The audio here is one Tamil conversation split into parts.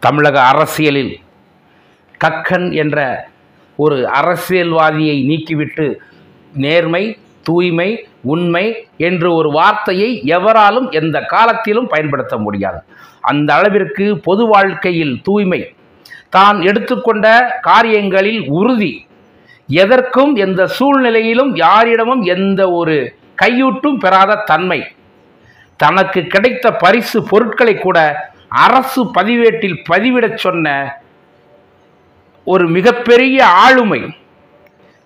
தமிழக அரசியலில் கக்கன் என்ற ஒரு அரசியல்வாதியை நீக்கிவிட்டு நேர்மை தூய்மை உண்மை என்று ஒரு வார்த்தையை எவராலும் எந்த காலத்திலும் பயன்படுத்த முடியாது. அந்த அளவிற்கு பொது வாழ்க்கையில் தூய்மை தான் எடுத்துக்கொண்ட காரியங்களில் உறுதி எதற்கும் எந்த சூழ்நிலையிலும் யாரிடமும் எந்த ஒரு கையூட்டும் பெறாத தன்மை. தனக்கு கிடைத்த பரிசு பொருட்களை கூட அரசு பதிவேட்டில் பதிவிடச் சொன்ன ஒரு மிகப்பெரிய ஆளுமை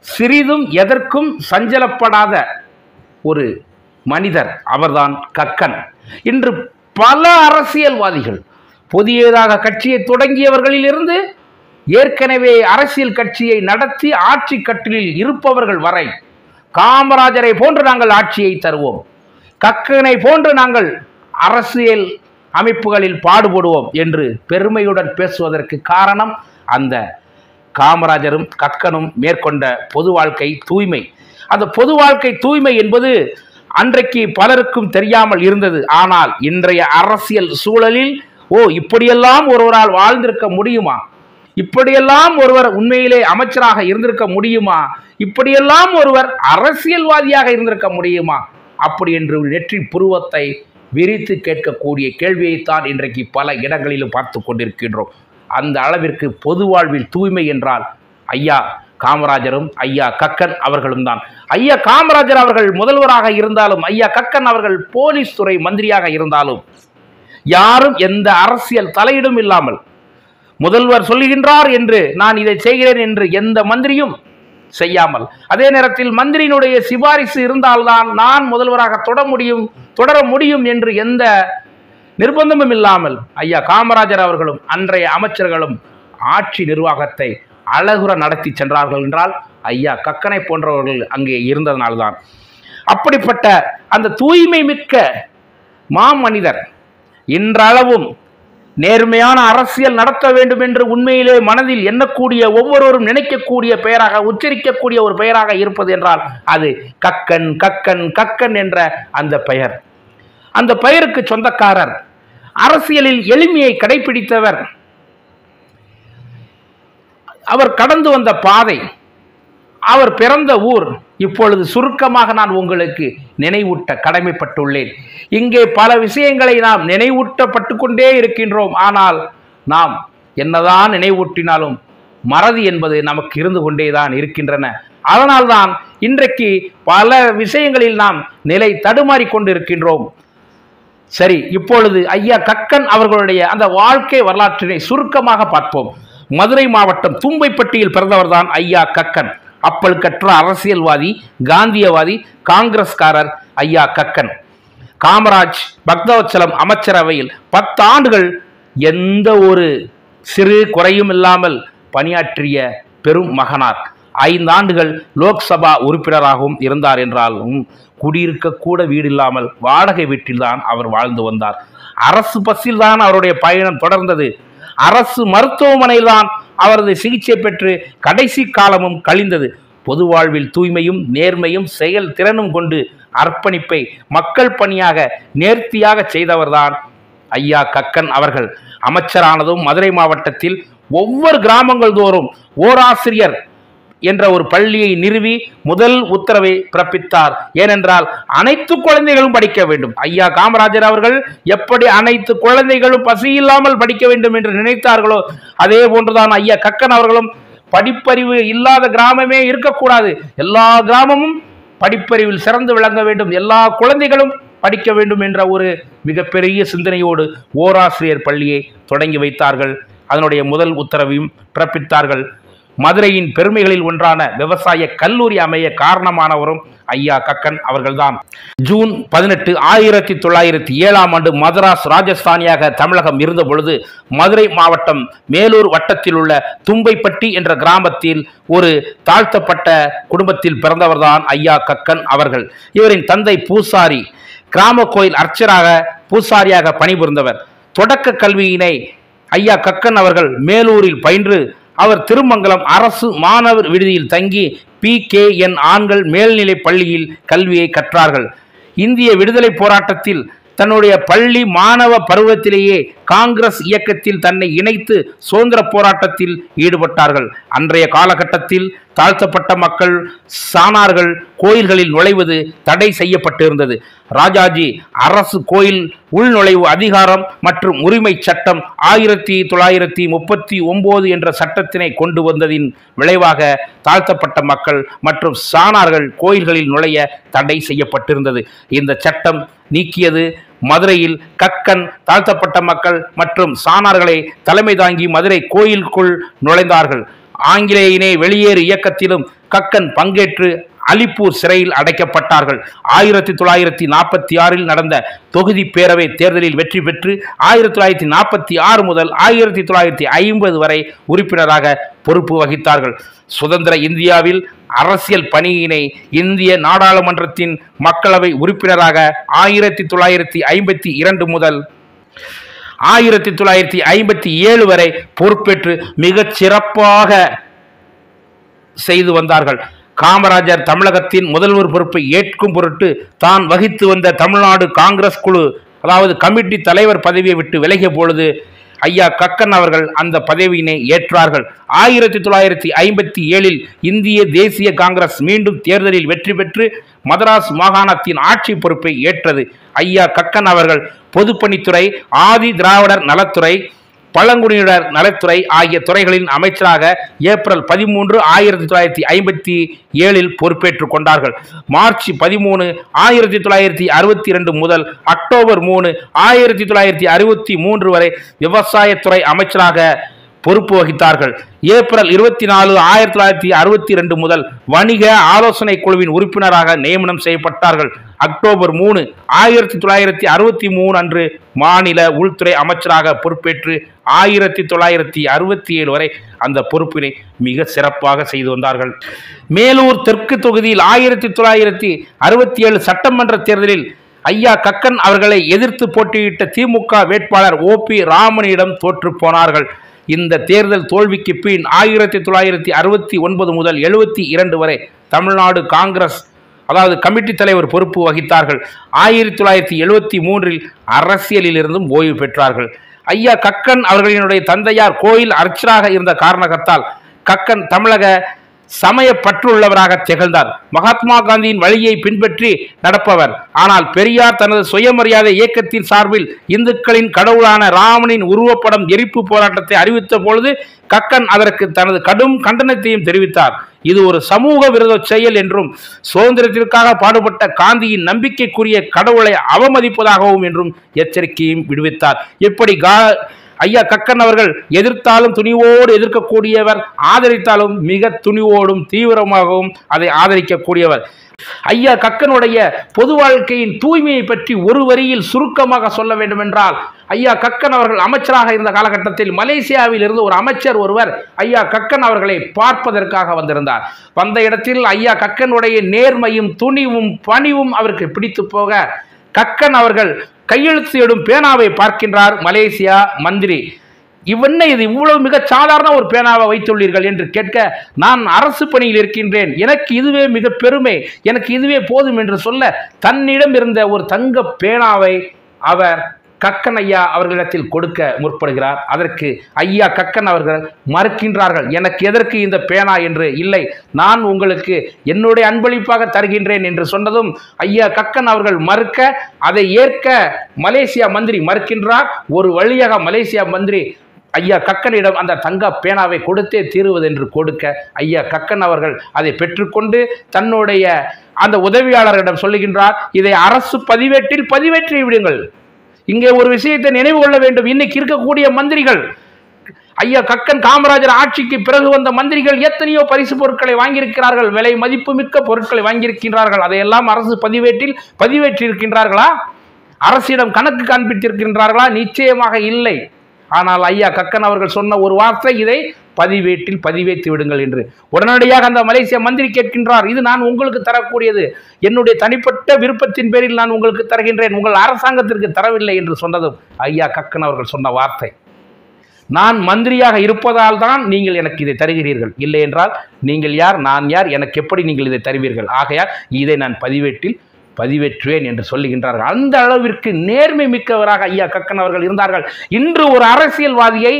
சிறிதும் எதற்கும் சஞ்சலப்படாத ஒரு மனிதர் அவர்தான் கக்கன். இன்று பல அரசியல்வாதிகள் புதியதாக கட்சியை தொடங்கியவர்களிலிருந்து ஏற்கனவே அரசியல் கட்சியை நடத்தி ஆட்சி கட்டிலில் இருப்பவர்கள் வரை காமராஜரை போன்று நாங்கள் ஆட்சியை தருவோம். கக்கனை போன்று நாங்கள் அரசியல் அமைப்புகளில் பாடுபடுவோம் என்று பெருமையுடன் பேசுவதற்கு காரணம் அந்த காமராஜரும் கக்கனும் மேற்கொண்ட பொது வாழ்க்கை தூய்மை. அந்த பொது வாழ்க்கை தூய்மை என்பது அன்றைக்கு பலருக்கும் தெரியாமல் இருந்தது. ஆனால் இன்றைய அரசியல் சூழலில் ஓ இப்படியெல்லாம் ஒருவரால் வாழ்ந்திருக்க முடியுமா? இப்படியெல்லாம் ஒருவர் உண்மையிலே அமைச்சராக இருந்திருக்க முடியுமா? இப்படியெல்லாம் ஒருவர் அரசியல்வாதியாக இருந்திருக்க முடியுமா? அப்படி என்று நெற்றி புருவத்தை விரித்து கேட்கக்கூடிய கேள்வியைத்தான் இன்றைக்கு பல இடங்களிலும் பார்த்து கொண்டிருக்கின்றோம். அந்த அளவிற்கு பொது வாழ்வில் தூய்மை என்றால் ஐயா காமராஜரும் ஐயா கக்கன் அவர்களும் தான். ஐயா காமராஜர் அவர்கள் முதல்வராக இருந்தாலும் ஐயா கக்கன் அவர்கள் போலீஸ் துறை மந்திரியாக இருந்தாலும் யாரும் எந்த அரசியல் தலையிடும் இல்லாமல் முதல்வர் சொல்லுகின்றார் என்று நான் இதை செய்கிறேன் என்று எந்த மந்திரியும் செய்யாமல். அதே நேரத்தில் மந்திரியினுடைய சிபாரிசு இருந்தால்தான் நான் முதல்வராக தொட முடியும் தொடர முடியும் என்று எந்த நிர்பந்தமும் இல்லாமல் ஐயா காமராஜர் அவர்களும் அன்றைய அமைச்சர்களும் ஆட்சி நிர்வாகத்தை அழகுற நடத்தி சென்றார்கள் என்றால் ஐயா கக்கனை போன்றவர்கள் அங்கே இருந்ததனால்தான். அப்படிப்பட்ட அந்த தூய்மை மிக்க மாமனிதர் இன்றளவும் நேர்மையான அரசியல் நடத்த வேண்டும் என்று உண்மையிலே மனதில் எண்ணக்கூடிய ஒவ்வொருவரும் நினைக்கக்கூடிய பெயராக உச்சரிக்கக்கூடிய ஒரு பெயராக இருப்பது என்றால் அது கக்கன் கக்கன் கக்கன் என்ற அந்த பெயர். அந்த பெயருக்கு சொந்தக்காரர் அரசியலில் எளிமையை கடைபிடித்தவர். அவர் கடந்து வந்த பாதை அவர் பிறந்த ஊர் இப்பொழுது சுருக்கமாக நான் உங்களுக்கு நினைவூட்ட கடமைப்பட்டுள்ளேன். இங்கே பல விஷயங்களை நாம் நினைவூட்டப்பட்டு கொண்டே இருக்கின்றோம். ஆனால் நாம் என்னதான் நினைவூட்டினாலும் மறதி என்பது நமக்கு இருந்து கொண்டே தான் இருக்கின்றன. அதனால்தான் இன்றைக்கு பல விஷயங்களில் நாம் நிலை தடுமாறி கொண்டிருக்கின்றோம். சரி இப்பொழுது ஐயா கக்கன் அவர்களுடைய அந்த வாழ்க்கை வரலாற்றினை சுருக்கமாக பார்ப்போம். மதுரை மாவட்டம் தும்பைப்பட்டியில் பிறந்தவர்தான் ஐயா கக்கன். அப்பல் கற்ற அரசியல்வாதி காந்தியவாதி காங்கிரஸ்காரர் ஐயா கக்கன். காமராஜ் பக்தவச்சலம் அமைச்சரவையில் பத்து ஆண்டுகள் எந்த ஒரு சிறு குறையும் இல்லாமல் பணியாற்றிய பெரும் மகனார். ஐந்து ஆண்டுகள் லோக்சபா உறுப்பினராகவும் இருந்தார் என்றாலும் குடியிருக்க கூட வீடு இல்லாமல் வாடகை வீட்டில்தான் அவர் வாழ்ந்து வந்தார். அரசு பஸ்ஸில் தான் அவருடைய பயணம் தொடர்ந்தது. அரசு மருத்துவமனையில் தான் அவரது சிகிச்சை பெற்று கடைசி காலமும் கழிந்தது. பொது வாழ்வில் தூய்மையும் நேர்மையும் செயல் திறனும் கொண்டு அர்ப்பணிப்பை மக்கள் பணியாக நேர்த்தியாக செய்தவர்தான் ஐயா கக்கன் அவர்கள். அமைச்சரானதும் மதுரை மாவட்டத்தில் ஒவ்வொரு கிராமங்கள் தோறும் ஓராசிரியர் என்ற ஒரு பள்ளியை நிறுவி முதல் உத்தரவை பிறப்பித்தார். ஏனென்றால் அனைத்து குழந்தைகளும் படிக்க வேண்டும். ஐயா காமராஜர் அவர்கள் எப்படி அனைத்து குழந்தைகளும் பசி இல்லாமல் படிக்க வேண்டும் என்று நினைத்தார்களோ அதே போன்றுதான் ஐயா கக்கன் அவர்களும் படிப்பறிவு இல்லாத கிராமமே இருக்கக்கூடாது. எல்லா கிராமமும் படிப்பறிவில் சிறந்து விளங்க வேண்டும். எல்லா குழந்தைகளும் படிக்க வேண்டும் என்ற ஒரு மிகப்பெரிய சிந்தனையோடு ஓராசிரியர் பள்ளியை தொடங்கி வைத்தார்கள். அதனுடைய முதல் உத்தரவையும் பிறப்பித்தார்கள். மதுரையின் பெருமைகளில் ஒன்றான விவசாய கல்லூரி அமைய காரணமானவரும் ஐயா கக்கன் அவர்கள்தான். ஜூன் பதினெட்டு ஆயிரத்தி தொள்ளாயிரத்தி ஏழாம் ஆண்டு மதராஸ் ராஜஸ்தானியாக தமிழகம் இருந்த பொழுது மதுரை மாவட்டம் மேலூர் வட்டத்தில் உள்ள தும்பைப்பட்டி என்ற கிராமத்தில் ஒரு தாழ்த்தப்பட்ட குடும்பத்தில் பிறந்தவர்தான் ஐயா கக்கன் அவர்கள். இவரின் தந்தை பூசாரி கிராம கோயில் அர்ச்சராக பூசாரியாக பணிபுரிந்தவர். தொடக்க கல்வியினை ஐயா கக்கன் அவர்கள் மேலூரில் பயின்று அவர் திருமங்கலம் அரசு மாணவர் விடுதியில் தங்கி பி கே என் ஆண்கள் மேல்நிலைப் பள்ளியில் கல்வியை கற்றார்கள். இந்திய விடுதலை போராட்டத்தில் தன்னுடைய பள்ளி மாணவ பருவத்திலேயே காங்கிரஸ் இயக்கத்தில் தன்னை இணைத்து சுதந்திர போராட்டத்தில் ஈடுபட்டார்கள். அன்றைய காலகட்டத்தில் தாழ்த்தப்பட்ட மக்கள் சாணார்கள் கோயில்களில் நுழைவது தடை செய்யப்பட்டிருந்தது. ராஜாஜி அரசு கோயில் உள்நுழைவு அதிகாரம் மற்றும் உரிமை சட்டம் ஆயிரத்தி தொள்ளாயிரத்தி முப்பத்தி ஒன்பது என்ற சட்டத்தினை கொண்டு வந்ததின் விளைவாக தாழ்த்தப்பட்ட மக்கள் மற்றும் சாணார்கள் கோயில்களில் நுழைய தடை செய்யப்பட்டிருந்தது. இந்த சட்டம் நீக்கியது மதுரையில் கக்கன் தாழ்த்தப்பட்ட மக்கள் மற்றும் சாணார்களை தலைமை தாங்கி மதுரை கோயிலுக்குள் நுழைந்தார்கள். ஆங்கிலேயனே வெளியேறு இயக்கத்திலும் கக்கன் பங்கேற்று அலிப்பூர் சிறையில் அடைக்கப்பட்டார்கள். ஆயிரத்தி தொள்ளாயிரத்தி நாற்பத்தி ஆறில் நடந்த தொகுதி பேரவை தேர்தலில் வெற்றி பெற்று ஆயிரத்தி தொள்ளாயிரத்தி நாற்பத்தி ஆறு முதல் ஆயிரத்தி தொள்ளாயிரத்தி ஐம்பது வரை உறுப்பினராக பொறுப்பு வகித்தார்கள். சுதந்திர இந்தியாவில் அரசியல் பணியினை இந்திய நாடாளுமன்றத்தின் மக்களவை உறுப்பினராக ஆயிரத்தி தொள்ளாயிரத்தி ஐம்பத்தி இரண்டு முதல் ஆயிரத்தி தொள்ளாயிரத்தி ஐம்பத்தி ஏழு வரை பொறுப்பேற்று மிகச் சிறப்பாக செய்து வந்தார்கள். காமராஜர் தமிழகத்தின் முதல்வர் பொறுப்பை ஏற்கும் பொருட்டு தான் வகித்து வந்த தமிழ்நாடு காங்கிரஸ் குழு அதாவது கமிட்டி தலைவர் பதவியை விட்டு விலகிய பொழுது ஐயா கக்கன் அவர்கள் அந்த பதவியினை ஏற்றார்கள். ஆயிரத்தி தொள்ளாயிரத்தி ஐம்பத்தி ஏழில் இந்திய தேசிய காங்கிரஸ் மீண்டும் தேர்தலில் வெற்றி பெற்று மதராஸ் மாகாணத்தின் ஆட்சி பொறுப்பை ஏற்றது. ஐயா கக்கன் அவர்கள் பொதுப்பணித்துறை ஆதி திராவிடர் நலத்துறை பழங்குடியினர் நலத்துறை ஆகிய துறைகளின் அமைச்சராக ஏப்ரல் பதிமூன்று ஆயிரத்தி தொள்ளாயிரத்தி ஐம்பத்தி ஏழில் பொறுப்பேற்றுக் கொண்டார்கள். மார்ச் பதிமூணு ஆயிரத்தி தொள்ளாயிரத்தி அறுபத்தி இரண்டு முதல் அக்டோபர் மூணு ஆயிரத்தி தொள்ளாயிரத்தி அறுபத்தி மூன்று வரை விவசாயத்துறை அமைச்சராக பொறுப்பு வகித்தார்கள். ஏப்ரல் இருபத்தி நாலு ஆயிரத்தி தொள்ளாயிரத்தி அறுபத்தி ரெண்டு முதல் வணிக ஆலோசனை குழுவின் உறுப்பினராக நியமனம் செய்யப்பட்டார்கள். அக்டோபர் மூணு ஆயிரத்தி தொள்ளாயிரத்தி அறுபத்தி மூணு அன்று மாநில உள்துறை அமைச்சராக பொறுப்பேற்று ஆயிரத்தி தொள்ளாயிரத்தி அறுபத்தி ஏழு வரை அந்த பொறுப்பினை மிக சிறப்பாக செய்து வந்தார்கள். மேலூர் தெற்கு தொகுதியில் ஆயிரத்தி தொள்ளாயிரத்தி அறுபத்தி ஏழு சட்டமன்ற தேர்தலில் ஐயா கக்கன் அவர்களை எதிர்த்து போட்டியிட்ட திமுக வேட்பாளர் ஓ பி ராமனிடம் தோற்று போனார்கள். இந்த தேர்தல் தோல்விக்கு பின் ஆயிரத்தி தொள்ளாயிரத்தி அறுபத்தி ஒன்பது முதல் எழுபத்தி இரண்டு வரை தமிழ்நாடு காங்கிரஸ் அதாவது கமிட்டி தலைவர் பொறுப்பு வகித்தார்கள். ஆயிரத்தி தொள்ளாயிரத்தி எழுபத்தி மூன்றில் அரசியலில் இருந்தும் ஓய்வு பெற்றார்கள். ஐயா கக்கன் அவர்களினுடைய தந்தையார் கோயில் அர்ச்சராக இருந்த காரணத்தால் கக்கன் தமிழக சமயப்பற்றுள்ளவராக திகழ்ந்தார். மகாத்மா காந்தியின் வழியை பின்பற்றி நடப்பவர். ஆனால் பெரியார் தனது சுயமரியாதை இயக்கத்தின் சார்பில் இந்துக்களின் கடவுளான ராமனின் உருவப்படம் எரிப்பு போராட்டத்தை அறிவித்த பொழுது கக்கன் அதற்கு தனது கடும் கண்டனத்தையும் தெரிவித்தார். இது ஒரு சமூக விரோத செயல் என்றும் சுதந்திரத்திற்காக பாடுபட்ட காந்தியின் நம்பிக்கைக்குரிய கடவுளை அவமதிப்பதாகவும் என்றும் எச்சரிக்கையும் விடுவித்தார். இப்படி கா ஐயா கக்கன் அவர்கள் எதிர்த்தாலும் துணிவோடு எதிர்க்கக்கூடியவர் ஆதரித்தாலும் மிக துணிவோடும் தீவிரமாகவும் அதை ஆதரிக்கக்கூடியவர். ஐயா கக்கனுடைய பொது வாழ்க்கையின் தூய்மையை பற்றி ஒரு வரியில் சுருக்கமாக சொல்ல வேண்டுமென்றால் ஐயா கக்கன் அவர்கள் அமைச்சராக இருந்த காலகட்டத்தில் மலேசியாவில் இருந்து ஒரு அமைச்சர் ஒருவர் ஐயா கக்கன் அவர்களை பார்ப்பதற்காக வந்திருந்தார். வந்த இடத்தில் ஐயா கக்கனுடைய நேர்மையும் துணிவும் பணிவும் அவருக்கு பிடித்து போக கக்கன் அவர்கள் கையெழுத்து இடும் பேனாவை பார்க்கின்றார் மலேசியா மந்திரி. இவண்ணை இது இவ்வளவு மிக சாதாரண ஒரு பேனாவை வைத்துள்ளீர்கள் என்று கேட்க நான் அரசு பணியில் இருக்கின்றேன். எனக்கு இதுவே மிக பெருமை. எனக்கு இதுவே போதும் என்று சொல்ல தன்னிடம் இருந்த ஒரு தங்க பேனாவை அவர் கக்கன் ஐயா அவர்களிடத்தில் கொடுக்க முற்படுகிறார். அதற்கு ஐயா கக்கன் அவர்கள் மறுக்கின்றார்கள். எனக்கு எதற்கு இந்த பேனா என்று? இல்லை நான் உங்களுக்கு என்னுடைய அன்பளிப்பாக தருகின்றேன் என்று சொன்னதும் ஐயா கக்கன் அவர்கள் மறுக்க அதை ஏற்க மலேசியா மந்திரி மறுக்கின்றார். ஒரு வழியாக மலேசியா மந்திரி ஐயா கக்கனிடம் அந்த தங்க பேனாவை கொடுத்தே தீருவதென்று கொடுக்க ஐயா கக்கன் அவர்கள் அதை பெற்றுக்கொண்டு தன்னுடைய அந்த உதவியாளரிடம் சொல்லுகின்றார். இதை அரசு பதிவேட்டில் பதிவேற்றி விடுங்கள் இங்கே ஒரு விஷயத்தை நினைவு கொள்ள வேண்டும். இன்னைக்கு இருக்கக்கூடிய மந்திரிகள் ஐயா கக்கன் காமராஜர் ஆட்சிக்கு பிறகு வந்த மந்திரிகள் எத்தனையோ பரிசு பொருட்களை வாங்கியிருக்கிறார்கள். விலை மதிப்புமிக்க பொருட்களை வாங்கியிருக்கின்றார்கள். அதையெல்லாம் அரசு பதிவேட்டில் பதிவேற்றிருக்கின்றார்களா அரசிடம் கணக்கு காண்பித்திருக்கின்றார்களா? நிச்சயமாக இல்லை. ஆனால் ஐயா கக்கன் அவர்கள் சொன்ன ஒரு வார்த்தை இதை பதிவேட்டில் பதிவேற்றி விடுங்கள் என்று. உடனடியாக அந்த மலேசிய மந்திரி கேட்கின்றார் இது நான் உங்களுக்கு தரக்கூடியது. என்னுடைய தனிப்பட்ட விருப்பத்தின் பேரில் நான் உங்களுக்கு தருகின்றேன். உங்கள் அரசாங்கத்திற்கு தரவில்லை என்று சொன்னதும் ஐயா கக்கன் அவர்கள் சொன்ன வார்த்தை. நான் மந்திரியாக இருப்பதால் தான் நீங்கள் எனக்கு இதை தருகிறீர்கள். இல்லை என்றால் நீங்கள் யார் நான் யார் எனக்கு எப்படி நீங்கள் இதை தருவீர்கள்? ஆகையால் இதை நான் பதிவேட்டில் பதிவேற்றுவேன் என்று சொல்லுகின்றார்கள். அந்த அளவிற்கு நேர்மை மிக்கவராக ஐயா கக்கன் அவர்கள் இருந்தார்கள். இன்று ஒரு அரசியல்வாதியை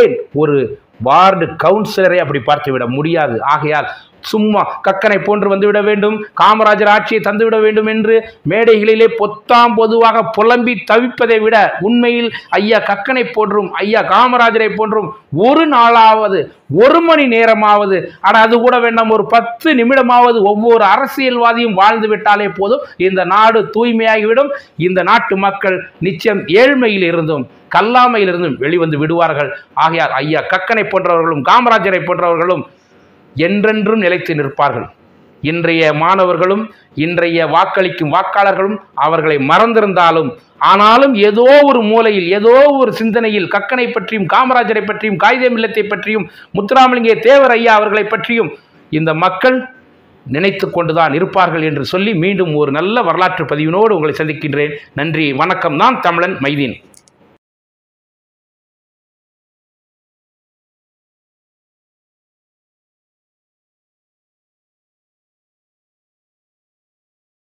ஏன் ஒரு வார்டு கவுன்சிலரை அப்படி பார்த்துவிட முடியாது. ஆகையால் சும்மா கக்கனை போன்று வந்துவிட வேண்டும் காமராஜர் ஆட்சியை தந்துவிட வேண்டும் என்று மேடைகளிலே பொத்தாம் பொதுவாக புலம்பி தவிப்பதை விட உண்மையில் ஐயா கக்கனை போன்றும் ஐயா காமராஜரை போன்றும் ஒரு நாளாவது ஒரு மணி நேரமாவது ஆனால் அது கூட வேண்டாம் ஒரு பத்து நிமிடமாவது ஒவ்வொரு அரசியல்வாதியும் வாழ்ந்து விட்டாலே போதும். இந்த நாடு தூய்மையாகிவிடும். இந்த நாட்டு மக்கள் நிச்சயம் ஏழ்மையில் இருந்தும் கல்லாமையிலிருந்தும் வெளிவந்து விடுவார்கள். ஆகையால் ஐயா கக்கனை போன்றவர்களும் காமராஜரை போன்றவர்களும் என்றென்றும் நிலைத்து நிற்பார்கள். இன்றைய மாணவர்களும் இன்றைய வாக்களிக்கும் வாக்காளர்களும் அவர்களை மறந்திருந்தாலும் ஆனாலும் ஏதோ ஒரு மூலையில் ஏதோ ஒரு சிந்தனையில் கக்கனை பற்றியும் காமராஜரை பற்றியும் காகிதம் இல்லத்தை பற்றியும் முத்துராமலிங்க தேவர் ஐயா அவர்களை பற்றியும் இந்த மக்கள் நினைத்து கொண்டுதான் இருப்பார்கள் என்று சொல்லி மீண்டும் ஒரு நல்ல வரலாற்று பதிவினோடு உங்களை சந்திக்கின்றேன். நன்றி வணக்கம். நான் தமிழன் மைதீன்.